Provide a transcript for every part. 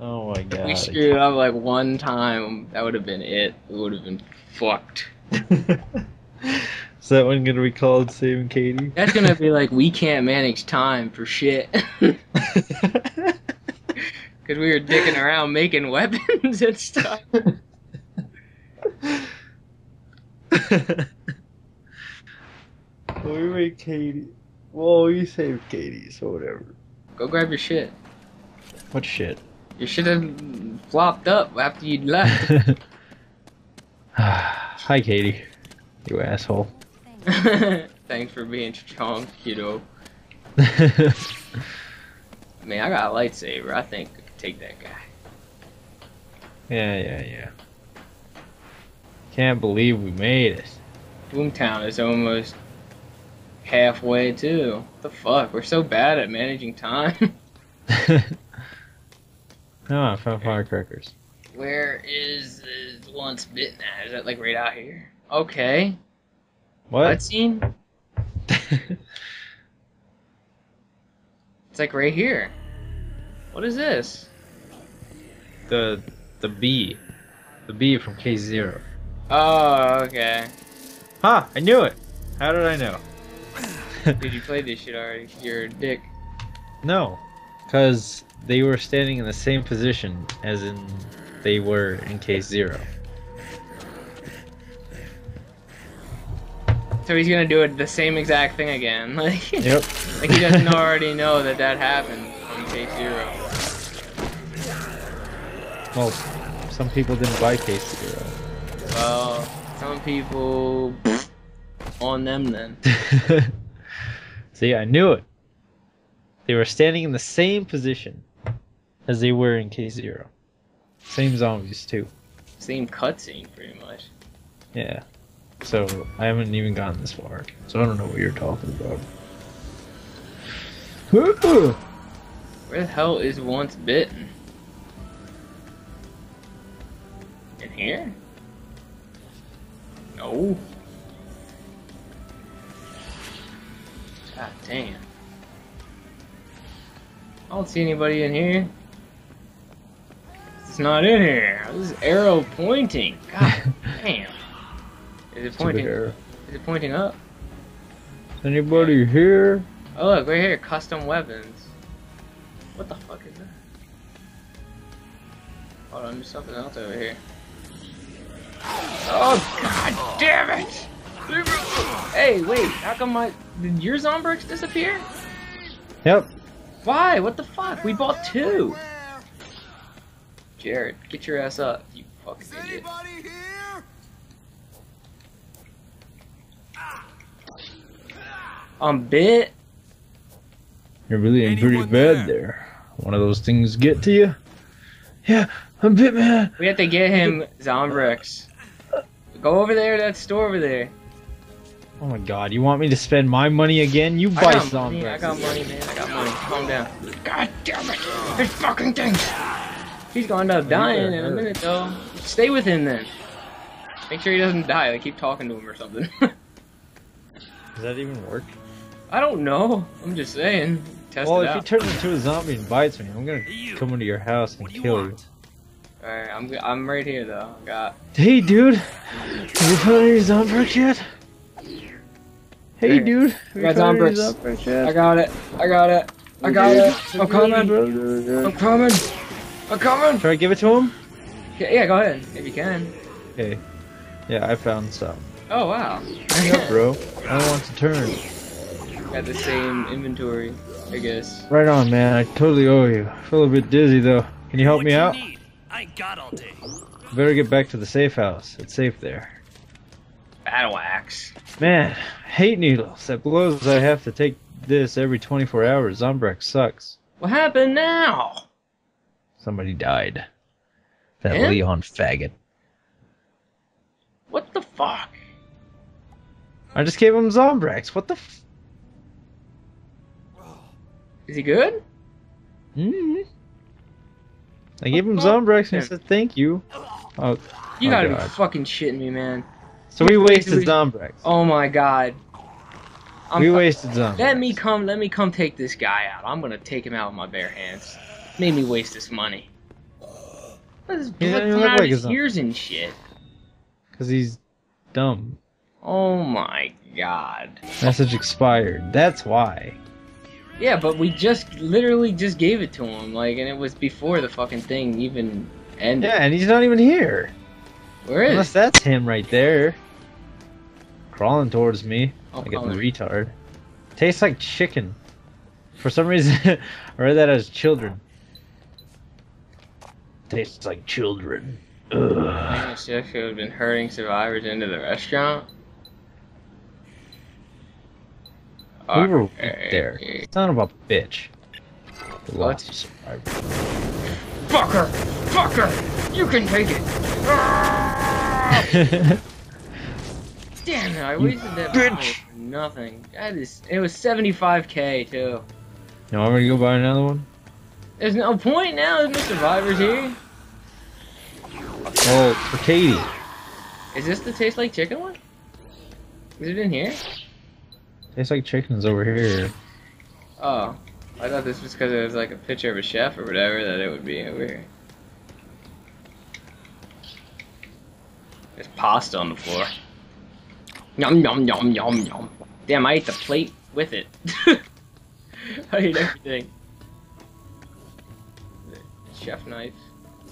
Oh my god. we screwed up like one time, that would have been it. We would have been fucked. Is that one gonna be called Saving Katey? That's gonna be like we can't manage time for shit. Because we were dicking around making weapons and stuff. we made Katey. Well, we saved Katey, so whatever. Go grab your shit. What shit? You should have flopped up after you'd left. Hi, Katey. You asshole. Thanks for being strong, kiddo. Man, I got a lightsaber. I think I could take that guy. yeah, yeah, yeah. Can't believe we made it. Boomtown is almost halfway too. What the fuck? We're so bad at managing time. Ah, oh, I found firecrackers. Where is is once bitten at? Is that like right out here? Okay. What? Cutscene? It's like right here. What is this? the the bee. The bee from K Zero. Oh, okay. Ha! I knew it! How did I know? Did you play this shit already? You're a dick. No. Because they were standing in the same position as in they were in case zero. So he's gonna do it the same exact thing again. Like, Yep. like he doesn't already know that that happened on case zero. Well, some people didn't buy case zero. Well, some people on them then. See, I knew it. They were standing in the same position as they were in case zero. Same zombies too. Same cutscene, pretty much. Yeah. So I haven't even gotten this far. So I don't know what you're talking about. Where the hell is once bitten? In here? No. God damn. I don't see anybody in here. Not in here. This is arrow pointing. God damn. Is it pointing? Is it pointing up? Anybody here? Oh look, right here, custom weapons. What the fuck is that? Hold on, there's something else over here. Oh god damn it! Hey, wait, how come my did your Zombrex disappear? Yep. Why? What the fuck? We bought two. Jared, get your ass up, you fucking idiot. I'm bit. You're really in pretty bad there? there. One of those things get to you. Yeah, I'm bit man. We have to get him Zombrex. Go over there to that store over there. Oh my god, you want me to spend my money again? You buy got some. money, I got money, man. I got money. Calm down. God damn it! This fucking things. He's gonna end up dying in a minute, though. Stay with him then. Make sure he doesn't die. Like keep talking to him or something. Does that even work? I don't know. I'm just saying. Test well, it if he turns into a zombie and bites me, I'm gonna come into your house and you kill you. All right, I'm I'm right here though. I got. Hey, dude. Have you found any Zombrex yet? Hey, Hey, dude. Have I you got found any Zombrex. Zombrex I got it. I got it. I got it. I'm coming. I'm coming. Oh, I'm coming. Should I give it to him? Yeah, yeah, go ahead if you can. Okay. Yeah, I found some. Oh wow. Hang up, Bro, I don't want to turn. Got the same inventory, I guess. Right on, man. I totally owe you. I feel a bit dizzy, though. Can you help What me you out? need? I got all day. Better get back to the safe house. It's safe there. Battle axe. Man, hate needles. That blows I have to take this every 24 hours. Zombrex sucks. What happened now? Somebody died. That? Leon faggot. What the fuck? I just gave him Zombrex. What the f- Is he good? mm I gave him Zombrex and I said thank you. Oh, You Oh, gotta God. be fucking shitting me, man. so we wasted wasted- Zombrex. Oh my god. I'm, we wasted Zombrex. let me come. Let me come take this guy out. I'm gonna take him out with my bare hands. Made me waste this money. He blood coming out like of his ears and shit. Because he's dumb. Oh my god. Message expired. That's why. Yeah, but we just literally just gave it to him, like, and it was before the fucking thing even ended. Yeah, and he's not even here. Where is? Unless that's him right there. Crawling towards me. Oh, like a retard. Tastes like chicken. For some reason, I read that as children. Tastes like children. Ugh. Man, chef who had been herding survivors into the restaurant. We were right Okay. there. Son of a bitch. We What? lost a survivor. Fucker! Fucker! You can take it! Damn it, I wasted that bitch. money nothing. That is, it was 75k too. you want me to go buy another one? There's no point now, there's no survivors here. Oh, for Katey. Is this the taste like chicken one? Is it in here? Tastes like chicken's over here. Oh, I thought this was because it was like a picture of a chef or whatever that it would be over here. There's pasta on the floor. Yum yum yum yum yum. Damn, I ate the plate with it. I ate everything. Chef knife.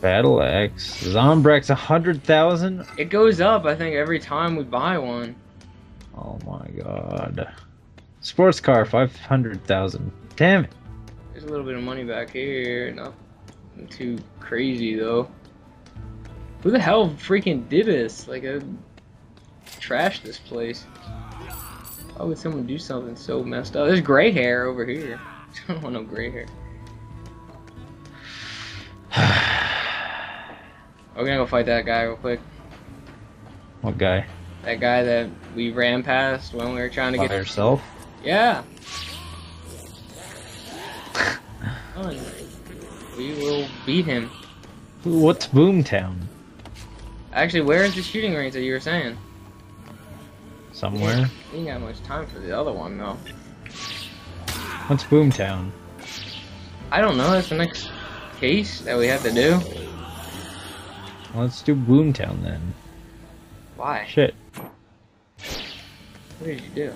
Battle Axe. Zombrex 100,000? It goes up, I think, every time we buy one. Oh my god. Sports car 500,000. Damn it. There's a little bit of money back here. Nothing too crazy though. Who the hell freaking did this? Like, I trashed this place. Why would someone do something so messed up? There's gray hair over here. I don't want no gray hair. We're gonna go fight that guy real quick. what guy? That guy that we ran past when we were trying to By get. herself? Yeah. We will beat him. What's Boomtown? Actually, where is the shooting range that you were saying? Somewhere? We ain't got much time for the other one though. What's Boomtown? I don't know. That's the next case that we have to do. Let's do Boomtown then. Why? Shit. What did you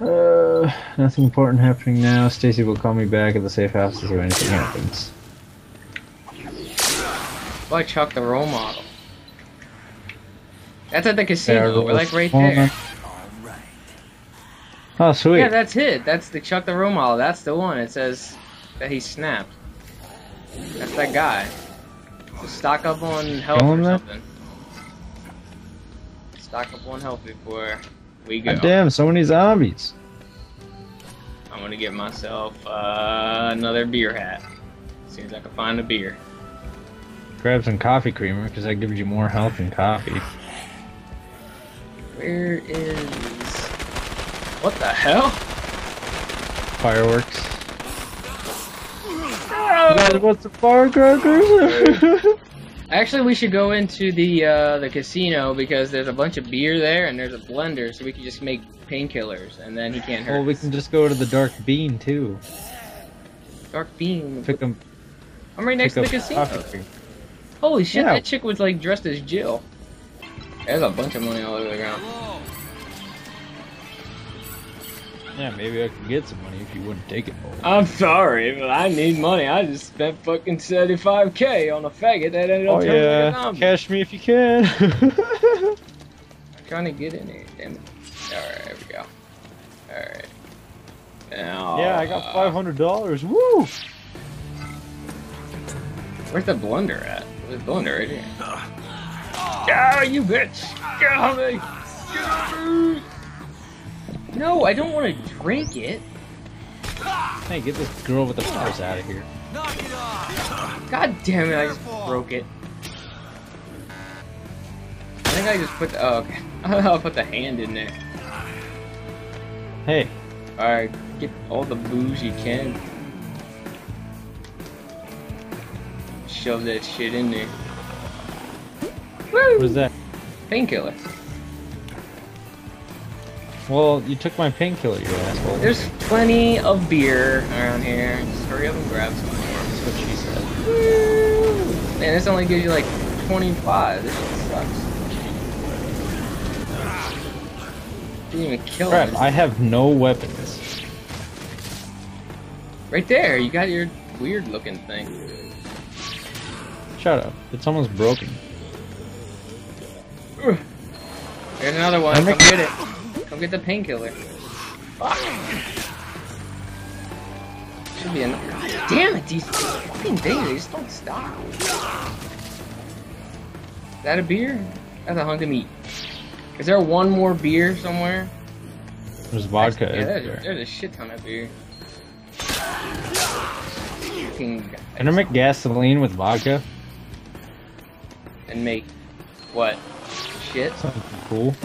do? Uh, nothing important happening now. Stacey will call me back at the safe house if anything happens. Why Chuck the role model? That's at the casino. We're like right there. Oh, sweet. Yeah, that's it. That's the Chuck the role model. That's the one. It says that he snapped. That's that guy. Just stock up on health Kill or something. Stock up on health before we go. God damn, so many zombies. I'm gonna get myself uh, another beer hat. Soon as I can find a beer. Grab some coffee creamer because that gives you more health than coffee. Where is? What the hell? Fireworks. You guys want some firecrackers? Actually, we should go into the uh, the casino because there's a bunch of beer there and there's a blender, so we can just make painkillers, and then he can't hurt. well, we can just go to the dark bean too. Dark bean. Pick 'em- I'm right next to the casino. coffee. Holy shit! Yeah. That chick was like dressed as Jill. There's a bunch of money all over the ground. Yeah, maybe I could get some money if you wouldn't take it all. I'm sorry, but I need money. I just spent fucking 75k on a faggot that ended up Oh turning into a yeah, zombie. cash me if you can. I'm trying to get in here, damn it. Alright, there we go. Alright. Now. yeah, I got uh, five hundred dollars. Woo! Where's the blunder at? There's blunder right here. Ah, you bitch! Get on me! Get on me! No, I don't want to drink it. Hey, get this girl with the powers out of here. God damn it, I just broke it. I think I just put the. Oh, okay. I'll put the hand in there. Hey, Alright, get all the booze you can. Shove that shit in there. what Woo! is that? Painkiller. Well, you took my painkiller, you asshole. There's plenty of beer around here. Just hurry up and grab some more. That's what she said. Man, this only gives you like 25. This shit sucks. Didn't even kill Crap, him. I have no weapons. Right there, you got your weird looking thing. Shut up. It's almost broken. There's another one. I'm Come get it. Get the painkiller. Fuck. Should be enough. Damn it, these fucking things, they just don't stop. Is that a beer? That's a hunk of meat. Is there one more beer somewhere? There's vodka Yeah, there's, there's a shit ton of beer. Fucking Can I make gasoline with vodka? and make what? Shit? Something cool.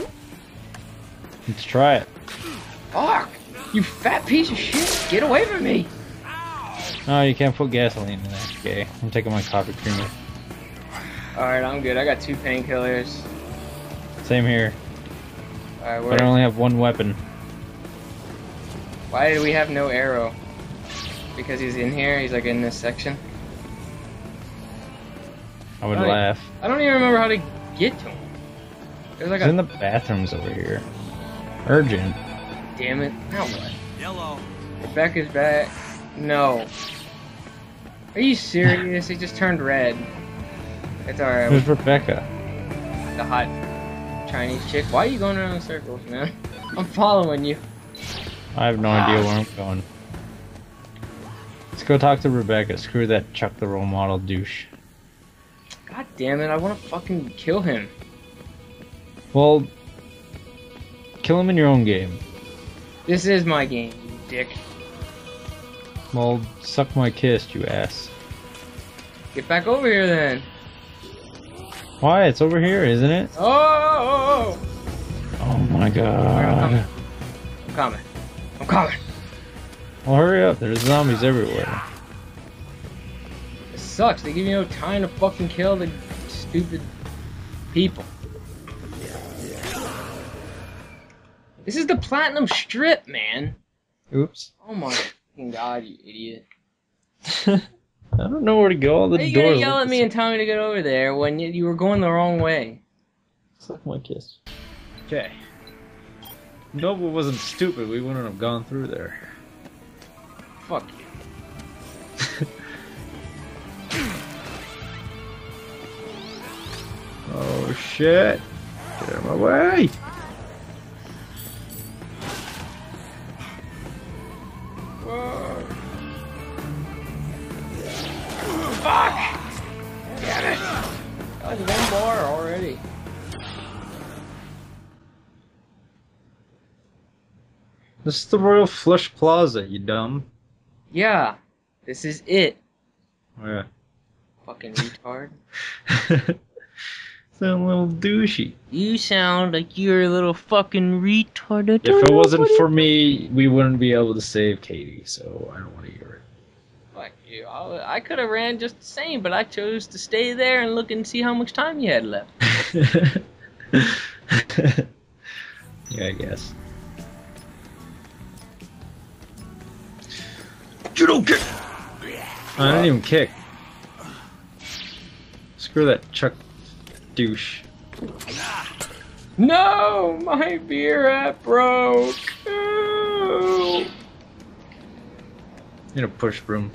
Let's try it. Fuck! You fat piece of shit! Get away from me! No, you can't put gasoline in that. Okay, I'm taking my coffee creamer. Alright, I'm good. I got two painkillers. Same here. Alright, But I only have one weapon. Why do we have no arrow? Because he's in here? He's like in this section? I would Right. laugh. I don't even remember how to get to him. There's like He's a. in the bathrooms over here. Urgent. Damn it. Now what? Yellow. Rebecca's back. No. Are you serious? it just turned red. It's alright. Where's Rebecca? The hot Chinese chick. Why are you going around in circles, man? I'm following you. I have no idea where I'm going. Let's go talk to Rebecca. Screw that Chuck the role model douche. God damn it, I want to fucking kill him. Well, kill him in your own game. This is my game, you dick. Well, suck my kiss, you ass. Get back over here then. Why? It's over here, isn't it? Oh! oh, oh, Oh, oh. oh my I'm god. coming. I'm coming. I'm coming. Well, hurry up. There's zombies everywhere. It sucks. They give you no time to fucking kill the stupid people. This is the platinum strip, man. Oops. Oh my god, you idiot. I don't know where to go. All the How you doors. gonna yell at me and tell me to get over there when you, you were going the wrong way? Suck my kiss. Okay. Noble wasn't stupid. We wouldn't have gone through there. Fuck you. Oh shit! Get out of my way! Fuck! Damn it! That was one bar already. This is the Royal Flush Plaza, you dumb. Yeah, this is it. Oh, yeah. Fucking retard. Sound a little douchey. You sound like you're a little fucking retard. If it wasn't for me, we wouldn't be able to save Katey, so I don't want to hear Fuck you. I, I could have ran just the same, but I chose to stay there and look and see how much time you had left. yeah, I guess. You don't kick! I didn't even kick. Screw that Chuck douche. No, my beer hat broke. No. Need a push broom.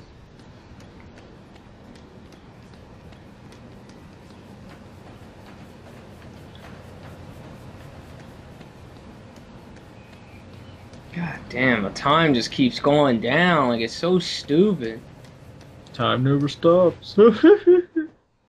God damn, the time just keeps going down. Like it's so stupid. Time never stops.